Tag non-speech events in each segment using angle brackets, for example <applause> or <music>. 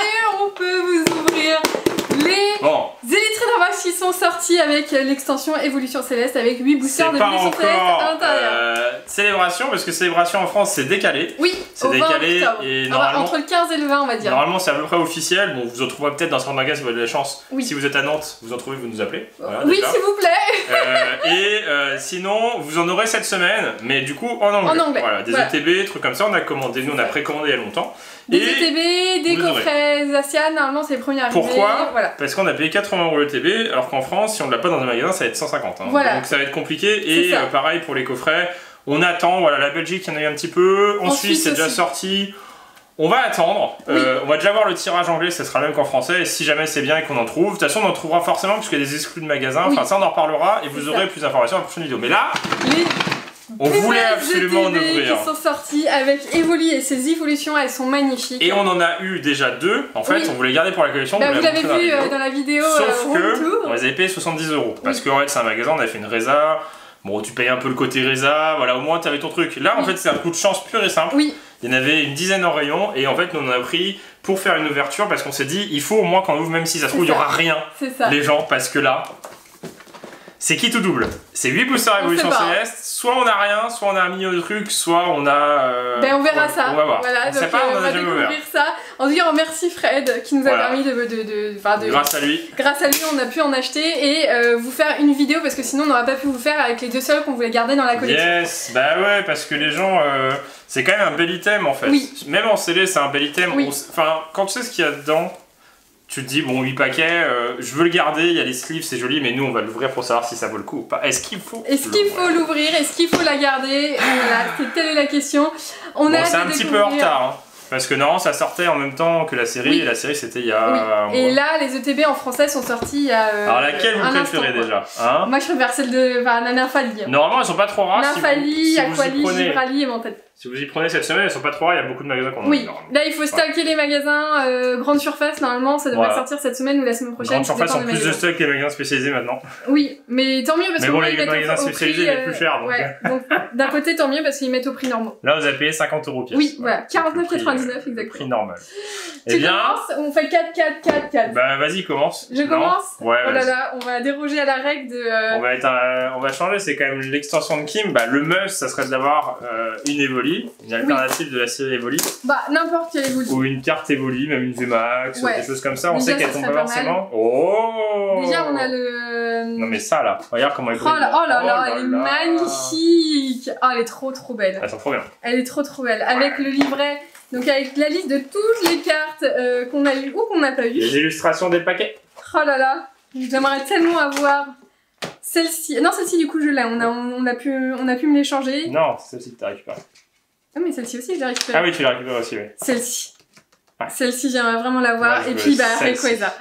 Et on peut vous ouvrir les Bon, qui sont sortis avec l'extension Évolution Céleste avec 8 c'est boosters de pas Évolution Céleste à l'intérieur. euh, célébration, parce que célébration en France c'est décalé. Oui, c'est au 20 décalé et Ah, normalement- entre le 15 et le 20 on va dire. Normalement c'est à peu près officiel, bon vous en trouverez peut-être dans certains magasins si vous avez de la chance. Oui. Si vous êtes à Nantes, vous en trouvez, vous nous appelez. Voilà, oui s'il vous plaît. Euh, et euh, sinon, vous en aurez cette semaine, mais du coup en anglais. En anglais, Voilà, des voilà. ETB, trucs comme ça, on a commandé, nous on a précommandé il y a longtemps. Des Et ETB, des coffrets Asian, normalement c'est les premiers arrivés. Pourquoi Voilà. Parce qu'on a payé 80 euros le TB, alors qu'en France, si on l'a pas dans un magasin, ça va être 150. hein. Voilà. Donc ça va être compliqué. Et euh, pareil pour les coffrets, on attend. Voilà, la Belgique, il y en a eu un petit peu. En, En Suisse, c'est déjà sorti. On va attendre. Euh, on va déjà voir le tirage anglais, ça sera le même qu'en français. Et si jamais c'est bien et qu'on en trouve, de toute façon, on en trouvera forcément, puisqu'il y a des exclus de magasins. Oui. Enfin, ça, on en reparlera et vous aurez plus d'informations dans la prochaine vidéo. Mais là, Les on voulait absolument en ouvrir. qui sont sortis avec Evoli et ses évolutions, elles sont magnifiques. Et on en a eu déjà deux. En fait, Oui. on voulait garder pour la collection. Bah, vous l'a l'avez vu dans la euh, vidéo. dans la vidéo Sauf euh, que Home Tour. on les avait payés 70 euros. Parce qu'en fait, c'est un magasin, on avait fait une résa. Bon, tu payes un peu le côté résa, voilà, au moins t'avais ton truc. Là, en Oui. fait, c'est un coup de chance pur et simple. Oui, Il y en avait une dizaine en rayon, et en fait, nous on en a pris pour faire une ouverture parce qu'on s'est dit, il faut au moins qu'on ouvre, même si ça se trouve, il y ça. aura rien, c'est ça. les gens, parce que là, c'est qui tout double? C'est 8 boosters On Evolution sait pas. Céleste, soit on a rien, soit on a un million de trucs, soit on a. euh, Ben on verra ça. On va voir. Voilà, on donc sait pas, euh, on on en va ouvert. découvrir ça. En tout cas, on remercie Fred qui nous a Voilà. permis de, de, de, de- Grâce à lui. grâce à lui, on a pu en acheter et euh, vous faire une vidéo parce que sinon on n'aurait pas pu vous faire avec les deux seuls qu'on voulait garder dans la collection. Yes, bah ouais, parce que les gens, euh, c'est quand même un bel item en fait. Oui. Même en scellé, c'est un bel item. Oui. Enfin, quand tu sais ce qu'il y a dedans, tu te dis, bon, 8 paquets, euh, je veux le garder, il y a les sleeves, c'est joli, mais nous on va l'ouvrir pour savoir si ça vaut le coup ou pas. Est-ce qu'il faut Est-ce qu'il faut l'ouvrir? Est-ce qu'il faut la garder? Voilà, c'est telle est la question. On Bon, a c'est un petit peu en retard, hein, parce que non, ça sortait en même temps que la série, Oui. et la série c'était il y a. Oui. Et là, les ETB en français sont sortis il y a. euh, Alors laquelle vous préférez instant, déjà hein? Moi, je préfère celle de enfin, Nymphalie. Normalement, elles sont pas trop rares. si vous- Nymphalie, si Aqualie, prenez- Gibrali et Mental. Si vous y prenez cette semaine, elles sont pas trop rares, il y a beaucoup de magasins qu'on Oui, là il faut stacker les magasins euh, grande surface normalement, ça devrait Voilà. sortir cette semaine ou la semaine prochaine. Grande surface en plus de stock que les magasins spécialisés maintenant. Oui, mais tant mieux parce que bon, les magasins prix, spécialisés, ils mettent plus cher, donc, ouais. donc d'un côté tant mieux parce qu'ils mettent au prix normaux. Là, vous avez payé 50 euros pièce. Oui, voilà, C'est le prix, 49,99 euh, le exactement. prix normal. Eh Tu bien, commences On fait 4, 4, 4, 4. bah vas-y, commence. Je Non commence Ouais, oh là là, on va déroger à la règle de. euh, On va, être un- on va changer, c'est quand même l'extension de Kim. Bah, le must, ça serait d'avoir euh, une Evoli, une alternative de la série Evoli, Bah, n'importe quelle évolution. ou une carte Evoli, même une VMAX, ou des choses comme ça. On Déjà, sait qu'elles serait pas forcément. Oh Déjà, on a le. Non, mais ça là, regarde comment elle Oh là, oh là là, elle est magnifique! Oh, elle est trop trop belle. Elles sont trop bien. Elle est trop trop belle. Avec le livret, donc avec la liste de toutes les cartes euh, qu'on a eues ou qu'on n'a pas eues. Les illustrations des paquets. Oh là là, j'aimerais tellement avoir celle-ci. Non, celle-ci du coup je l'ai. On a, on, a pu, on a pu me l'échanger. Non, c'est celle-ci que t'as récupérée. Ah mais celle-ci aussi je l'ai récupérée. Ah oui, tu l'as récupérée aussi, oui. Celle-ci. Ouais. Celle-ci j'aimerais vraiment l'avoir. Moi, je Et puis bah. Rayquaza.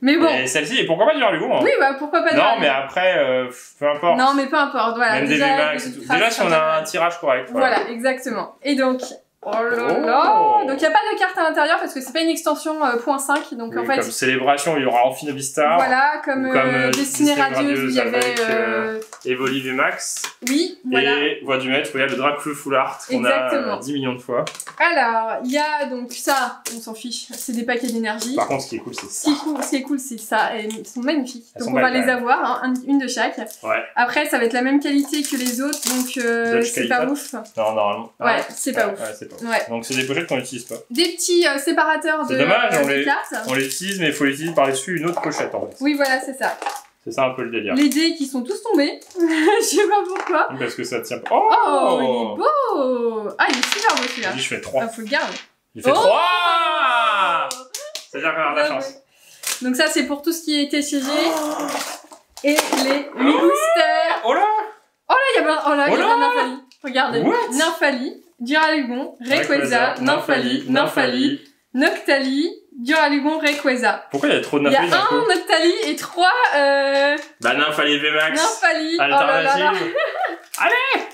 Mais bon. Et celle-ci, et pourquoi pas du Harlugon hein Oui bah pourquoi pas Non, dire- mais après, euh, peu importe. Non mais peu importe. Voilà. Même des déjà, VMAX et tout. Déjà, si on a un tirage correct. Voilà, exactement. Et donc, oh là Oh. là Donc il n'y a pas de carte à l'intérieur parce que c'est pas une extension euh, .5, donc Oui, en fait, Comme célébration, il y aura Amphino Vista, voilà, comme, euh, euh, Destinée radieuse, il y avait... Avec, euh, Evoli VMAX, Oui, voilà. et Voix du Maître, où il y a le Dracul Full Art qu'on a Exactement. euh, 10 millions de fois. Alors, il y a donc ça, on s'en fiche, c'est des paquets d'énergie. Par contre, ce qui est cool, c'est Ce ça. ce qui est cool, c'est ça, et ils sont magnifiques. Elles donc sont on va les avoir, hein, un- une de chaque. Ouais, Après, ça va être la même qualité que les autres, donc euh, c'est pas ouf. non, normalement. Ouais, c'est pas ouais, ouf. ouais, c'est pas ouf. Ouais. Donc, c'est des pochettes qu'on n'utilise pas. Des petits euh, séparateurs de C'est dommage, on des les- cartes. On les utilise, mais il faut les utiliser par-dessus une autre pochette, en fait. Oui, voilà, c'est ça. C'est ça un peu le délire. Les dés qui sont tous tombés. <laughs> Je sais pas pourquoi. Parce que ça tient pas. Oh, Oh, il est beau Ah, il est super beau celui-là. Je fais 3. Ah, faut le garder. Il fait Oh 3 C'est-à-dire qu'on a de la Bien chance. Donc ça, c'est pour tout ce qui est TCG. Et les 8 boosters. Oh là Oh là, il y a bien, oh là, il y a Oh. Regardez. What Nymphalie, Duralugon, Rayquaza, Nymphalie, Nymphalie, Noctali, Duralugon, Rayquaza. Pourquoi il y a trop de Il y a Nymphalie un Noctali et trois euh, Bah Nymphalie VMAX Nymphalie. Oh là là là. Alternative <laughs>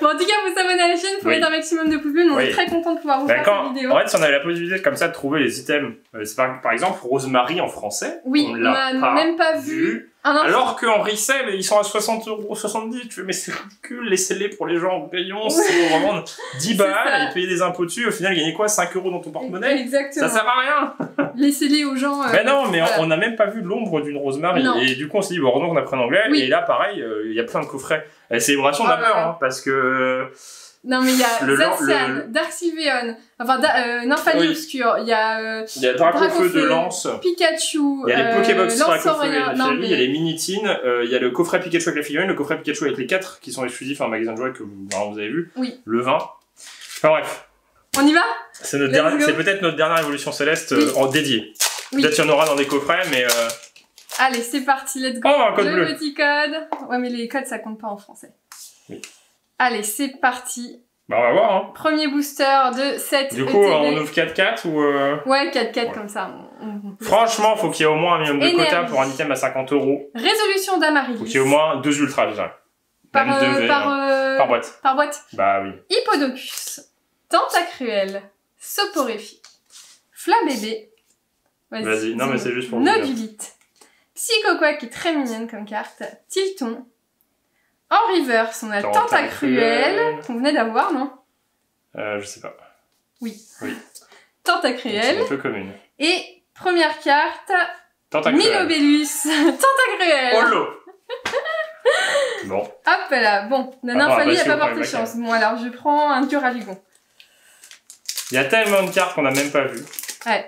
Bon, en tout cas, vous abonnez à la chaîne pour Oui. mettre un maximum de pouces bleus. On Oui. est très contents de pouvoir vous Bah, faire quand, cette vidéo. en fait, si on avait la possibilité comme ça de trouver les items, euh, par, par exemple Rosemary en français, Oui, on on l'a même pas vu vu. Enfant. Alors qu'en resell, ils sont à 60 euros, 70. Tu fais, mais c'est ridicule, laissez-les pour les gens payants, <laughs> c'est pour revendre 10 balles et payer des impôts dessus. Au final, gagner quoi 5 euros dans ton porte-monnaie? Exactement. Ça sert à rien <laughs> Laissez-les aux gens. euh, Mais non, mais voilà. on n'a même pas vu l'ombre d'une Rosemary. Non. Et du coup, on s'est dit, bon, heureusement qu'on a pris en anglais. Oui. Et là, pareil, euh, il y a plein de coffrets. Et célébration d'Apple, là. hein, parce que. Non, mais il y a Le Zacian, le- Darksyveon, enfin, da, euh, Nymphalie Oui. Obscure, il y a euh, Il y a Dracofeu de lance. Pikachu, Il y a les euh, Pokébox Dracofeu et Lanceorien. la Non, Fairy, il y a les Minitines, euh, il y a le coffret Pikachu avec la figurine, le coffret Pikachu avec les 4 qui sont exclusifs à un magasin de jouets que vous, alors, vous avez vu. Oui. Le 20. Enfin bref, on y va? C'est peut-être notre dernière évolution céleste euh, Oui. en dédié. Oui. Peut-être qu'il y en aura dans des coffrets, mais. Allez, c'est parti, let's go. Oh, un code le bleu petit code. Ouais, mais les codes, ça compte pas en français. Oui. Allez, c'est parti. Bah, on va voir, hein. Premier booster de cette Du coup, ETB. on ouvre 4-4 ou. euh, Ouais, 4-4 Ouais. comme ça. Franchement, faut qu'il y ait au moins un minimum de quota pour un item à 50 euros. Résolution d'Amaryllis. Faut qu'il y ait au moins deux ultras déjà. par, Même deux euh, par, euh, Par boîte. par boîte. Bah oui. Hippodocus. Tentacruel. Soporifique. Flabébé. Vas-y. Non, mais c'est juste pour Nodulite. Psychoquack qui est très mignonne comme carte. Tilton. En reverse, on a Tentacruel. Qu'on venait d'avoir, non? Euh, je sais pas. C'est Tentacruel. un peu commune. Et première carte, Tentacruel. Milobellus. <laughs> Tentacruel. L'eau <laughs> Bon. Hop là, bon, la Ah, bah, a pas porté chance. Bon alors je prends un Duraligon. Il y a tellement de cartes qu'on n'a même pas vues. Ouais.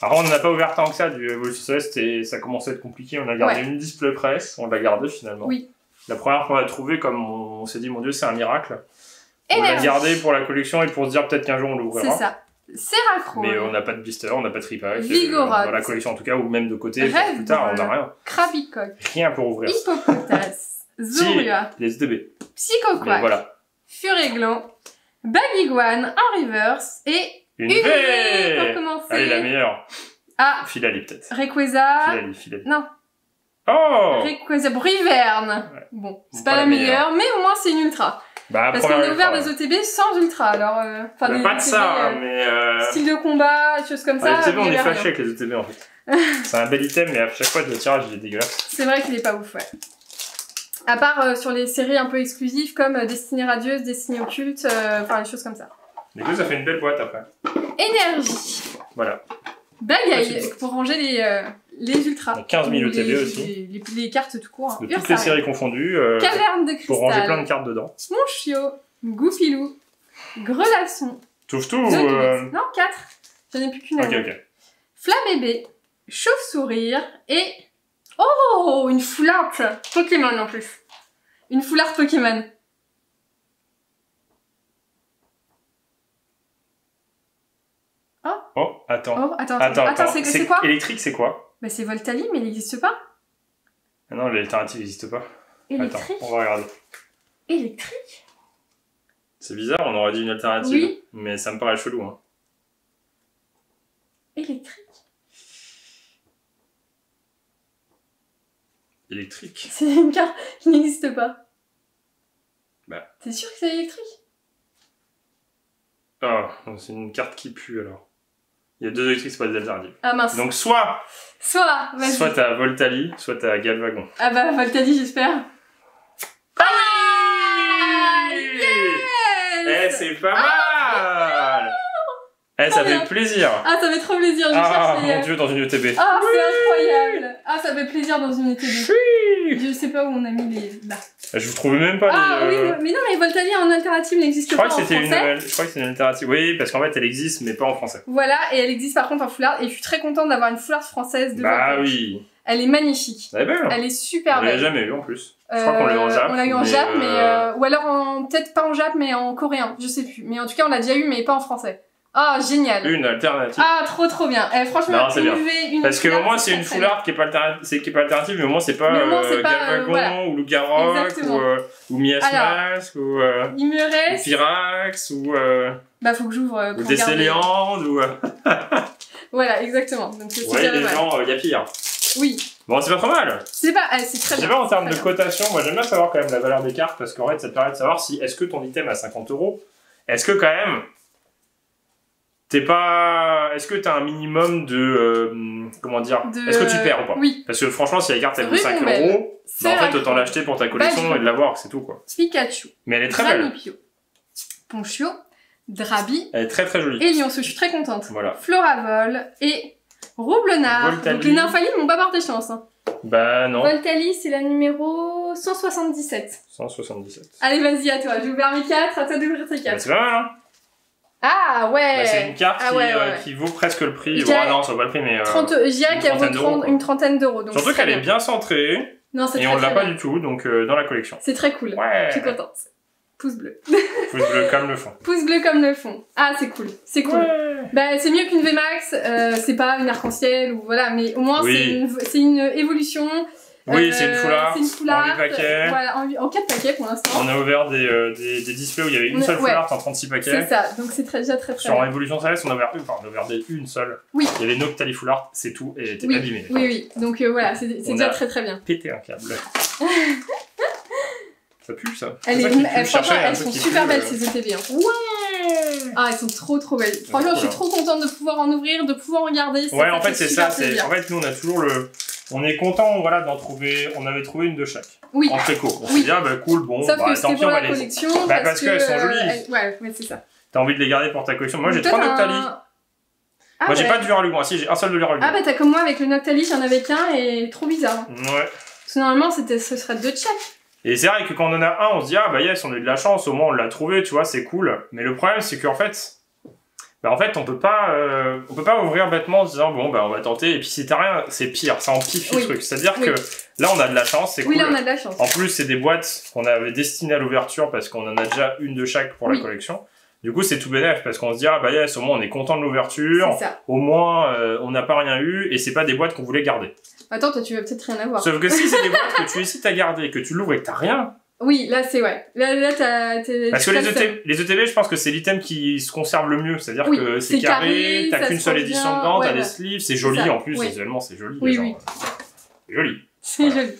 Alors on n'en a pas ouvert tant que ça du Evolution Celeste et ça commençait à être compliqué. On a gardé Ouais. une display press, on l'a gardée finalement. Oui. La première qu'on a trouvée, comme on, on s'est dit, mon dieu, c'est un miracle. On l'a gardée pour la collection et pour se dire peut-être qu'un jour on C'est l'ouvrira. ça. Seracro. Mais on n'a pas de blister, on n'a pas de tripack. Vigoroth. Dans la collection en tout cas, ou même de côté, Rêve plus tard, on n'a rien. Krabicoc. Rien pour ouvrir. Hippopotas. <laughs> Zorua. Les. Mais Psychoquack. voilà. Furéglan. Bagiguan en reverse. Et Une une V V pour commencer. Allez, la meilleure. Ah, Filali peut-être. Rayquaza. Filali, Filali. Non, Oh Rayquaza Briverne. Ouais. Bon, c'est pas, pas la meilleure, mais au moins c'est une ultra. Bah, Parce qu'on a ouvert des OTB sans ultra, alors... euh, Enfin, Pas de ça, euh, mais. Euh... Style de combat, des choses comme Ah, ça. les OTB, on est fâché avec les OTB en fait. c'est un bel item, mais à chaque fois le tirage il est dégueulasse. C'est vrai qu'il est pas ouf, ouais. À part euh, sur les séries un peu exclusives comme Destinée Radieuse, Destinée Occulte, euh, enfin les choses comme ça. Du coup, ça fait une belle boîte après. Énergie. Voilà. Bagaille boîte. pour ranger les, euh, les ultras. Donc 15 000 Ou OTB les, aussi. Les, les- les cartes tout court. hein. De toutes les séries confondues, euh, Caverne de pour ranger plein de cristal. cartes dedans. Monchio. Goupilou. Grelasson. Touche tout euh. Non, 4. J'en ai plus qu'une. Ok, ok. Flabébé. Chauve-sourire. Et. Oh Une foularte Pokémon en plus. Une foularte Pokémon. Oh, attends. Oh, attends, Attends, attends, c'est c'est quoi Électrique, c'est quoi Bah c'est Voltali, mais il n'existe pas. ah Non, l'alternative n'existe pas. Attends, Électrique on va regarder. Électrique C'est bizarre, on aurait dit une alternative. Oui. Mais ça me paraît chelou. Hein. Électrique Électrique. C'est une carte qui n'existe pas. Bah. T'es sûr que c'est électrique? Donc c'est une carte qui pue alors. Il y a deux électriques, c'est pas des alternatives. Ah mince. Donc soit, Soit, vas-y. soit t'as Voltali, soit t'as Galvagon. Ah bah Voltali, j'espère. Ah Eh, Yes c'est pas mal Eh, ça bien. fait plaisir Ah, ça fait trop plaisir, j'ai Ah, cherché. mon dieu, dans une ETB. Ah, c'est incroyable. Ah, ça fait plaisir dans une. Oui Je sais pas où on a mis les... Là. Je vous trouvais même pas Ah les... oui, euh, mais non, mais Voltali en alternative n'existe Je pas crois que en c'était une, français. je crois que c'est une alternative. Oui, parce qu'en fait, elle existe, mais pas en français. Voilà, et elle existe par contre en foulard, et je suis très contente d'avoir une foulard française de Bah oui. Elle est magnifique. Elle est belle. Elle est super On l'a belle. jamais eu en plus. Je crois qu'on l'a eu en Euh, Jap. On l'a eu en Jap, mais euh, ou alors en peut-être pas en Jap, mais en coréen, je sais plus. Mais en tout cas, on l'a déjà eu, mais pas en français. Ah, génial. Une alternative. Ah, trop trop bien. Eh, franchement, Non, bien. Une Parce que au moins c'est une très foulard qui est pas alternative, c'est qui est pas alternative, mais au moins c'est pas, moins, euh, pas, euh, voilà. ou Lugarok Exactement. ou, euh, ou Miasmas ou, euh, bien. Il me ou reste. Pyrax ou, euh, Bah, faut que j'ouvre euh, ou. Décéléande ou. <laughs> Voilà, exactement. Donc c'est Ouais, les mal. gens, il y a pire. Oui, Bon, c'est pas trop mal. c'est pas, eh, c'est très Je sais bien. pas en termes de bien. cotation, moi j'aime bien savoir quand même la valeur des cartes parce qu'en fait ça te permet de savoir si est-ce que ton item à 50 euros, est-ce que quand même t'es pas. Est-ce que t'as un minimum de. euh, comment dire De- Est-ce que tu perds ou pas? Oui. Parce que franchement, si la carte elle vaut Rue 5 Bombelle. euros, bah, en fait, autant l'acheter pour ta collection Badge. et de l'avoir, c'est tout quoi. Pikachu, Mais elle est très belle. Ramipio, Ponchio, Drabi Elle est très très jolie. et Lionceau. Je suis très contente. Voilà. Floravol et Roublenard. Voltali. Donc les nymphalis m'ont pas porté chance. Hein. Bah non. Voltali, c'est la numéro 177. 177. Allez, vas-y, à toi. J'ai ouvert mes 4, à toi d'ouvrir tes Bah, 4. c'est pas mal, hein Ah ouais Bah, C'est une carte Ah qui, ouais, ouais, euh, ouais. qui vaut presque le prix. Bon, ah non, ça vaut pas le prix, mais. euh, 30, je dirais une qu'elle vaut trentaine d'euros, 30 quoi. une trentaine d'euros. Surtout qu'elle est bien. centrée Non, c'est et très, on l'a très pas bien. du tout, donc euh, dans la collection. C'est très cool. Ouais. Je suis contente. Pouce bleu. <laughs> Pouce bleu comme le fond. Pouce bleu comme le fond. Ah, c'est cool. C'est cool. Bah, c'est mieux qu'une VMAX, euh, c'est pas une arc-en-ciel ou voilà, mais au moins Oui. c'est une, c'est une évolution. Oui, Euh, c'est une full art. C'est une full art. En 8 paquets. Voilà, en, huit- en 4 paquets pour l'instant. On a ouvert des, euh, des, des displays où il y avait une On a- seule art en 36 C'est paquets. ça, donc c'est très, déjà très très Sur. Révolution Céleste, on a ouvert une, enfin, on a ouvert des, une seule. Oui. Il y avait Noctali full art, c'est tout, et elle était Oui, abîmée. oui, oui. Donc euh, voilà, c'est c'est déjà a- très très bien. Pété un câble. <laughs> ça pue ça. Elle C'est est, ça pue. elles, sont super pue, belles euh. ces ETV. Hein. Ouais Ah, elles sont trop trop belles. Franchement, je suis trop contente de pouvoir en ouvrir, de pouvoir regarder. Ouais, en fait c'est ça. c'est-. En fait, nous, on a toujours le. On est content, voilà, d'en trouver. On avait trouvé une de chaque. Oui. En très court. On Oui. s'est dit, ah bah cool, bon, Sauf bah que tant pis, on va les. collection. Bah, parce qu'elles sont euh, jolies. elles- Ouais, ouais, c'est ça. T'as envie de les garder pour ta collection. Moi, j'ai trois Noctali. un- Ah, Moi, j'ai pas de Duralugon. Ah, si, j'ai un seul de Duralugon. Ah bah t'as comme moi avec le Noctali, j'en avais qu'un et trop bizarre. Ouais. Parce que normalement ce serait deux de chaque. Et c'est vrai que quand on en a un, on se dit, ah bah yes, on a eu de la chance, au moins on l'a trouvé, tu vois, c'est cool. Mais le problème, c'est qu'en fait, bah en fait, on peut pas, euh, on peut pas ouvrir bêtement en se disant, bon, bah on va tenter. Et puis si t'as rien, c'est pire, ça amplifie Oui. le truc. C'est-à-dire Oui. que là, on a de la chance, c'est Oui cool. là on a de la chance. En plus, c'est des boîtes qu'on avait destinées à l'ouverture parce qu'on en a déjà une de chaque pour la collection. Du coup, c'est tout bénef parce qu'on se dit, ah bah yes, au moins on est content de l'ouverture. C'est. Au moins, euh, on n'a pas rien eu et c'est pas des boîtes qu'on voulait garder. Attends, toi tu vas peut-être rien avoir. Sauf que si c'est des <laughs> boîtes que tu hésites à garder, que tu l'ouvres et que t'as rien, Oui, là c'est ouais. Là, là t'as. Parce que les. ET les ETB, je pense que c'est l'item qui se conserve le mieux. C'est-à-dire Oui, que c'est carré, t'as qu'une se seule édition bien, dedans, ouais, t'as ouais. des sleeves, c'est joli en plus, oui. visuellement c'est joli. Oui, euh, C'est joli. C'est Voilà. joli.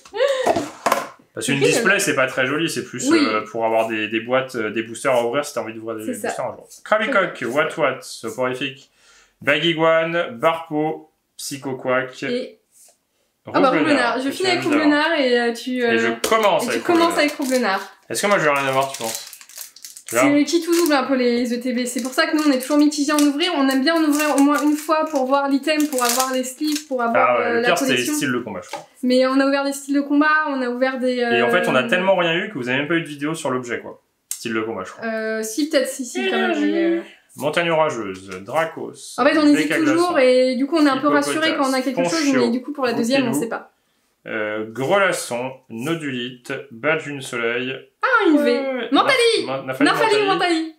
Parce qu'une Ok, display, c'est pas très joli, c'est plus Oui. euh, pour avoir des, des boîtes, euh, des boosters à ouvrir si t'as envie d'ouvrir des ça. boosters un jour. Krabicock, What What, soporifique, Bagiguan, Barpo, Psycho Quack, Et. Ah bah Roublenard. Je finis avec. Roublenard et euh, tu. euh, Et je commence et tu avec commences avec Roublenard. Est-ce que moi je vais rien avoir, tu penses? Tu vois C'est qui tout double un peu les ETB. C'est pour ça que nous on est toujours mitigés à en ouvrir. On aime bien en ouvrir au moins une fois pour voir l'item, pour avoir les sleeves, pour avoir Ah ouais, euh, le la pire c'est les collection. styles de combat, je crois. Mais on a ouvert des styles de combat, on a ouvert des. Et en fait, on a euh, tellement rien eu que vous avez même pas eu de vidéo sur l'objet, quoi. Style de combat, je crois. Euh, si, peut-être, si, si, quand même. Euh, Montagne orageuse, Dracos. En fait, on hésite toujours et du coup, on est un peu rassuré quand on a quelque chose, Ponchio, mais du coup, pour la deuxième, on Bouquelou. sait pas. Euh, Grelasson, Nodulite, Badge soleil. Ah, une V. Ouais, Mentali Naf- Nafali, Mentali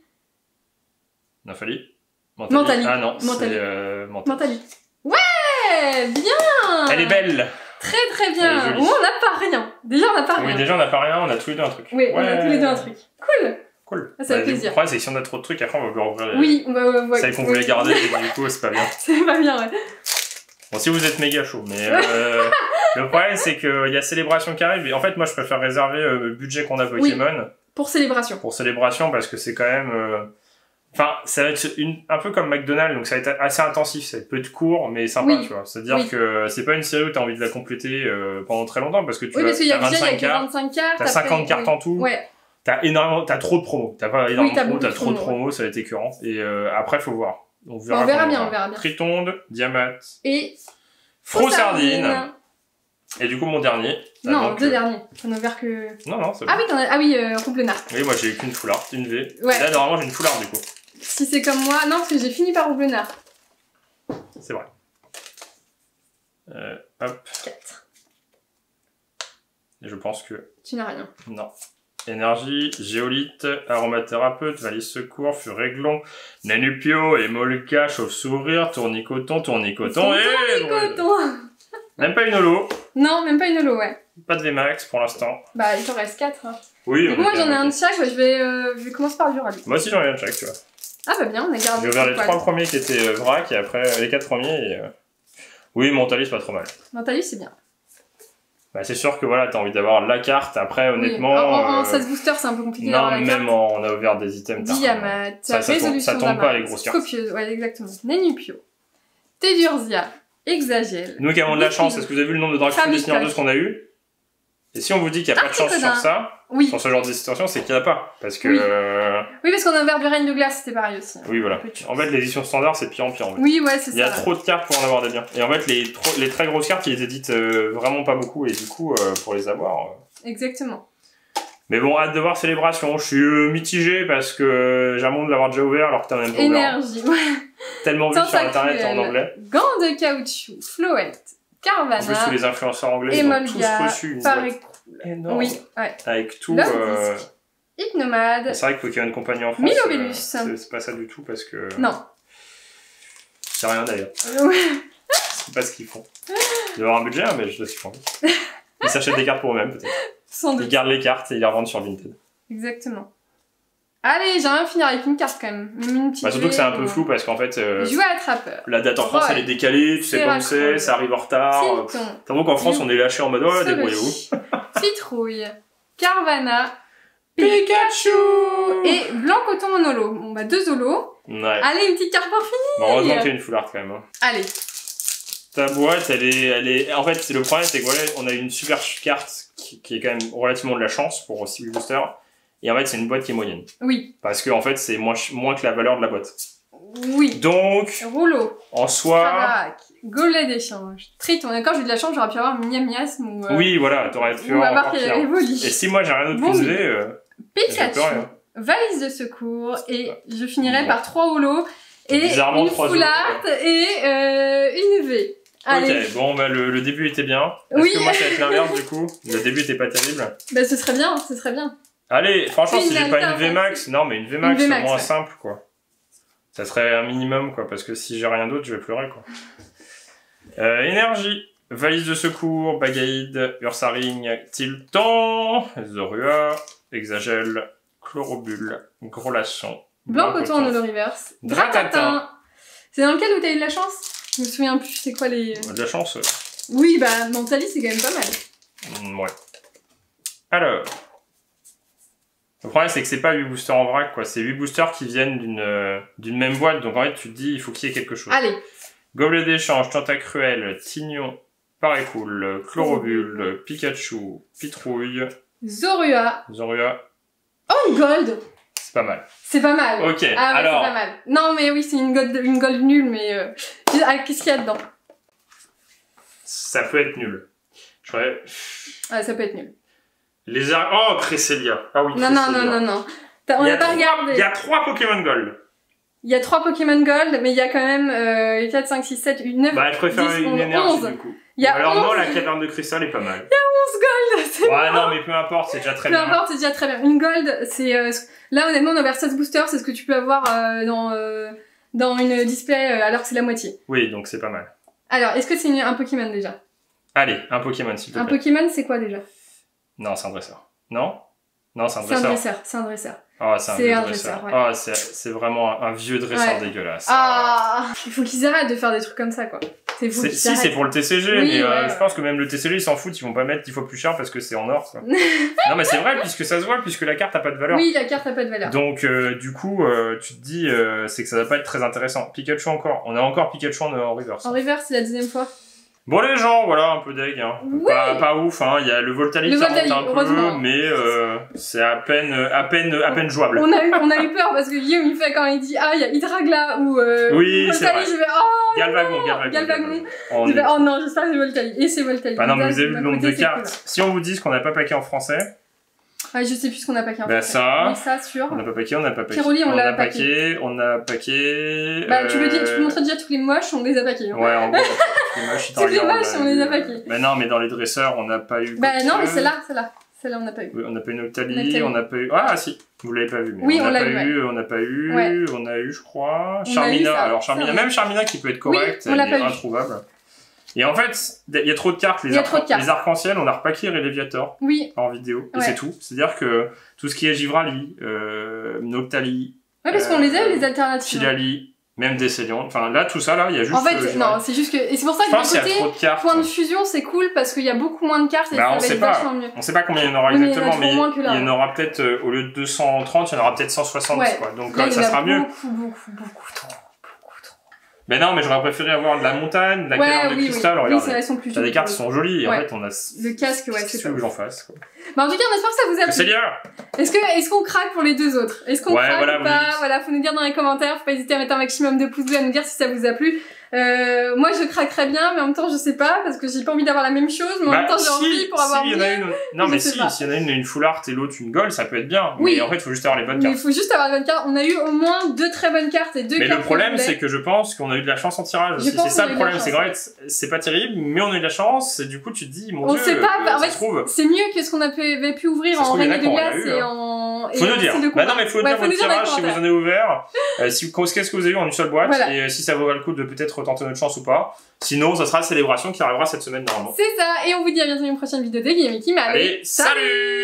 Nafali Mentali. Ah non, Mentali. c'est euh, Mentali. Ouais Bien Elle est belle Très très bien. Bon, on n'a pas rien. Déjà, on n'a pas Oui, rien. déjà on n'a pas rien, on a tous les deux un truc. Oui, on a Ouais. tous les deux un truc. Cool Cool. Ah, ça fait Bah, coup, plaisir. Le problème, c'est que si on a trop de trucs, après on va vouloir ouvrir les... Oui, bah, ouais, ouais. celles qu'on voulait garder, et du coup, c'est pas bien. <laughs> C'est pas bien, ouais. Bon, si vous êtes méga chaud, mais euh, <laughs> le problème c'est qu'il y a Célébration qui arrive, et en fait, moi je préfère réserver euh, le budget qu'on a Pokémon Pour célébration. pour Célébration parce que c'est quand même. euh, Enfin, ça va être une, un peu comme McDonald's, donc ça va être assez intensif, ça va être peu de cours, mais sympa, Oui. tu vois. C'est-à-dire Oui. que c'est pas une série où t'as envie de la compléter euh, pendant très longtemps parce que tu Oui, vas, parce qu'il y a t'as déjà, il y a 25 que cartes, 25 cartes. t'as après, 50 cartes en tout, Ouais, t'as énormément, t'as trop de promos, t'as pas énormément de promos, t'as trop de promos, ça va être écœurant. Et euh, après, faut voir. On on verra, bien, va. on verra bien. Tritonde, Diamat, Et. Fro-Sardine, et du coup mon dernier. Ah, Non, donc, deux euh, derniers. On a ouvert que. Non, non, c'est Ah bon. oui, t'en as... ah oui, euh, Roublenard. Oui, moi j'ai eu qu'une full art, une V. Ouais. Et Là, normalement, j'ai une full art du coup. Si c'est comme moi, non, parce que j'ai fini par Roublenard. C'est vrai. Euh, hop. 4. Et je pense que. Tu n'as rien. Non. Énergie, géolite, aromathérapeute, valise secours, furéglon, nanupio, émolca, chauve-sourire, tournicoton, tournicoton et. Tournicoton Même pas une holo, Non, même pas une holo, ouais. pas de VMAX pour l'instant. Bah, il t'en reste 4. Oui, Du on coup, moi j'en ai un de chaque, je vais, euh, je vais commencer par le Duralu. Moi aussi j'en ai un de chaque, tu vois. Ah bah bien, on a gardé. J'ai ouvert les quoi. trois premiers qui étaient euh, vrac et après euh, les quatre premiers et. Oui, Mentali c'est pas trop mal. Vu, c'est bien. Bah, c'est sûr que voilà, t'as envie d'avoir la carte. Après, honnêtement. Oui. En, en, en euh, 16 booster, c'est un peu compliqué non, la même carte. en, on a ouvert des items. t'as- Diamat, Ça- ça tombe- résolution ça tombe pas, les grosses cartes. Scopieuse, ouais, exactement. Nenupio, Tedursia, Exagel. Nous qui avons de la chance, est-ce que vous avez vu le nombre de Famille Destiny 2 Pack. qu'on a eu? Et si on vous dit qu'il n'y a pas de chance sur ça, Oui, sur ce genre de situation, c'est qu'il n'y en a pas. Parce que. Oui. euh, oui, parce qu'on a ouvert du règne de glace, c'était pareil aussi. oui, voilà. En fait, l'édition standard, c'est de pire en pire. En fait. Oui, ouais, c'est Il y a ça. trop de cartes pour en avoir des biens. Et en fait, les, trop- les très grosses cartes, ils les éditent euh, vraiment pas beaucoup. Et du coup, euh, pour les avoir. Exactement. Mais bon, hâte de voir Célébration. Je suis mitigé parce que j'ai un monde de l'avoir déjà ouvert alors que t'as même pas ouvert. Énergie, ouais. Tellement vu sur internet en anglais. Gants de caoutchouc, Floette, En plus, tous les influenceurs anglais, ils ont tous Emolga, reçu une boîte énorme. Oui, ouais. Avec tout. Euh, Hypnomade. C'est vrai que Pokémon Company en France, Milobellus. euh, c'est c'est pas ça du tout parce que. Non. C'est rien d'ailleurs. Ouais. C'est pas ce qu'ils font. Ils doivent avoir un budget, hein, mais je dois suivre. <laughs> Ils s'achètent des cartes pour eux-mêmes peut-être. Sans Ils gardent les cartes et ils les revendent sur Vinted. Exactement. Allez, j'aimerais bien finir avec une carte quand même. Une petite Bah, surtout que c'est un peu euh, flou parce qu'en fait, euh, Jouer à attrapeur. la date en France Ouais. elle est décalée, tu sais pas où c'est, ça arrive en retard. Tilton. T'avoue qu'en France on est lâché en mode oh, débrouillez-vous. <laughs> <laughs> Citrouille. Carvana. Pikachu Et Blanc Coton Monolo. Bon bah deux holos. Ouais. Allez, une petite carte pour finir. Bon, heureusement qu'il y a une full art quand même. hein. Allez. Ta boîte, elle est, elle est. En fait, c'est le problème, c'est que voilà, on a une super carte qui, qui est quand même relativement de la chance pour Civil Booster. Et en fait, c'est une boîte qui est moyenne. Oui. Parce que en fait, c'est moins, moins que la valeur de la boîte. Oui. Donc, Rouleau. en soi, Carac. Golet d'échange. Triton. D'accord, j'ai eu de la chance, j'aurais pu avoir Miam Miasme ou. euh, oui, voilà, t'aurais pu Ou avoir. Evoli. Et si moi j'ai rien d'autre Bon. V, euh, Pikachu. Valise de secours. Et je finirai par trois holos. Et une art et euh, une V. Allez. Ok, bon, bah, le, le début était bien. Est-ce Oui. que moi, ça va être <laughs> l'inverse du coup? Le début était pas terrible. Bah, ce serait bien, ce serait bien. Allez, franchement, si j'ai pas une. VMAX, non, mais une VMAX, c'est moins ouais. simple, quoi. Ça serait un minimum, quoi, parce que si j'ai rien d'autre, je vais pleurer, quoi. Euh, énergie, valise de secours, Bagaïde, Ursaring, Tilton, Zorua, Exagel, Chlorobule, Gros Laçon, Blanc coton en reverse. Dratatin. C'est dans lequel où t'as eu de la chance Je me souviens plus, c'est quoi les. De la chance. Oui, bah, Mentali, c'est quand même pas mal. Mm, ouais. Alors. Le problème, c'est que c'est pas 8 boosters en vrac, quoi. C'est 8 boosters qui viennent d'une euh, d'une même boîte. Donc, en fait, tu te dis, il faut qu'il y ait quelque chose. Allez, Gobelet d'échange, Tentacruel, Tignon, Parécool, Chlorobule, Pikachu, Pitrouille, Zorua. Zorua. Oh, une gold C'est pas mal. C'est pas mal. Ok, Ah c'est alors. pas mal. Non, mais oui, c'est une gold, une gold nulle, mais. euh, ah, Qu'est-ce qu'il y a dedans? Ça peut être nul. Je ferais- Ah, ça peut être nul. Les ar... Oh, Cresselia. Ah oui, Non, non, non, non, non. On Il y n'a a pas trois- regardé. Il y a 3 Pokémon Gold. Il y a 3 Pokémon Gold, mais il y a quand même euh, 4, 5, 6, 7, 8, 9, Bah, je préfère 10, une 11, énergie 11. du coup. Il y a alors non, 11. la caverne de cristal est pas mal. 11 gold <laughs> c'est- Ouais, non, mais peu importe, c'est déjà très Peu bien. importe, c'est déjà très bien. Une gold, c'est... euh, Là, honnêtement, on a vers 16 boosters, c'est ce que tu peux avoir euh, dans, euh, dans une display, euh, alors que c'est la moitié. Oui, donc c'est pas mal. Alors, est-ce que c'est un Pokémon déjà? Allez, un Pokémon s'il te Un plaît. Pokémon, c'est quoi déjà? Non, c'est un dresseur. Non? Non, c'est un C'est un dresseur. dresseur, c'est un dresseur. Oh, c'est un C'est vieux un dresseur. dresseur, ouais. Oh, c'est vraiment un, un vieux dresseur Ouais. dégueulasse. Ah Il faut qu'ils arrêtent de faire des trucs comme ça, quoi. C'est fou si, c'est pour le TCG, Oui, mais euh, je pense que même le TCG, ils s'en foutent, ils vont pas mettre 10 fois plus cher parce que c'est en or. Quoi. <laughs> non, mais c'est vrai, puisque ça se voit, puisque la carte a pas de valeur. Oui, la carte a pas de valeur. Donc, euh, du coup, euh, tu te dis, c'est que ça va pas être très intéressant. Pikachu encore. On a encore Pikachu en, en reverse. En reverse, c'est la deuxième fois. Bon, les gens, voilà, un peu deg. Hein. Oui. Pas, pas ouf, hein. Il y a le Voltali Le qui Voltali, un peu, mais euh, c'est à peine, à peine, à peine jouable. On a, eu, on a eu peur parce que Guillaume, il fait quand il dit Ah, il y a Hydragla ou euh, Oui, Voltali, je vais Oh, Galvagon, Galvagon. Galvagon. On je est- vais, oh non, j'espère que c'est Voltali. Et c'est Voltali. Bah non, mais vous avez vu le nombre de cartes. Si on vous dit ce qu'on n'a pas paqué en français. Ouais, je sais plus ce qu'on a paqué en Bah, ça. Oui, ça, sûr. on n'a pas paqué, on n'a pas paqué. Pyroli, on l'a a paqué. On a paqué. Bah, tu, peux dire, tu peux montrer déjà tous les moches, on les a paqués. Ouais, en gros, les moches, <laughs> Toutes les moches, là, on les a euh, paqués. Bah non, mais dans les dresseurs, on n'a pas eu. Bah non, mais c'est là, c'est là. Celle-là, on n'a pas eu. Oui, on n'a pas eu Noctali, on n'a pas eu. Ah, si, vous l'avez pas vu. Mais Oui, on on l'a pas eu, eu, on n'a pas eu, Ouais. on a eu, je crois. On eu Charmina, ça, alors Charmina, oui. même Charmina qui peut être correcte, on l'a elle est introuvable. Et en fait, il y a trop de cartes. Les, Il y a arc- trop de cartes. les arcs-en-ciel, on a repaqué Reléviator Oui. en vidéo, et c'est tout. C'est-à-dire que tout ce qui est Givrali, euh, Noctali, Ouais, parce qu'on Euh, les a les alternatives. Filali, Même des Célions. Enfin, là, tout ça, là, il y a juste. En fait, euh, non, c'est juste que. Et c'est pour ça que d'un côté, trop de cartes. point de fusion, c'est cool parce qu'il y a beaucoup moins de cartes et Bah, on ça va sait être pas. mieux. On sait pas combien il y en aura Oui, mais il y en a exactement, mais, il y en aura peut-être, euh, au lieu de 230, il y en aura peut-être 160, Ouais. quoi. Donc, Là, euh, ça sera mieux. beaucoup, beaucoup, beaucoup trop. Mais non, mais j'aurais préféré avoir de la montagne, de la Ouais, caverne de oui, oui. cristal, Oui, regarde. c'est vrai, ils sont plus T'as des jolis. cartes qui sont jolies, et Ouais. en fait, on a. Le casque, ouais, c'est que j'en fasse, quoi. Bah, en tout cas, on espère que ça vous a C'est plu. bien! Est-ce que, est-ce qu'on craque pour les deux autres? Est-ce qu'on Ouais, craque voilà, ou pas? Voilà, faut nous dire dans les commentaires. Faut pas hésiter à mettre un maximum de pouces bleus, à nous dire si ça vous a plu. Euh, moi, je craquerais bien, mais en même temps, je sais pas parce que j'ai pas envie d'avoir la même chose, mais en même temps, j'ai Bah, si, envie pour avoir si, y en a mieux. une. Non, mais si, s'il y en a une, une full art et l'autre une gold, ça peut être bien. Oui. Mais en fait, il faut juste avoir les bonnes Mais il cartes. faut juste avoir les bonnes cartes. On a eu au moins deux très bonnes cartes et deux Mais cartes. le problème, c'est que je pense qu'on a eu de la chance en tirage. C'est ça le problème, c'est fait, c'est pas terrible, mais on a eu de la chance, et du coup, tu te dis, mon On dieu, sait pas, euh, bah, en fait. C'est mieux que ce qu'on avait pu ouvrir en Reine de glace et hein. en. Faut nous dire. Bah non, mais faut dire votre nous dire les tirage si vous en avez ouvert. Euh, si, qu'est-ce que vous avez eu en une seule boîte et euh, si ça vaut le coup de peut-être tenter notre chance ou pas. Sinon, ça sera la célébration qui arrivera cette semaine normalement. C'est ça, et on vous dit à bientôt dans une prochaine vidéo de Game Allez, salut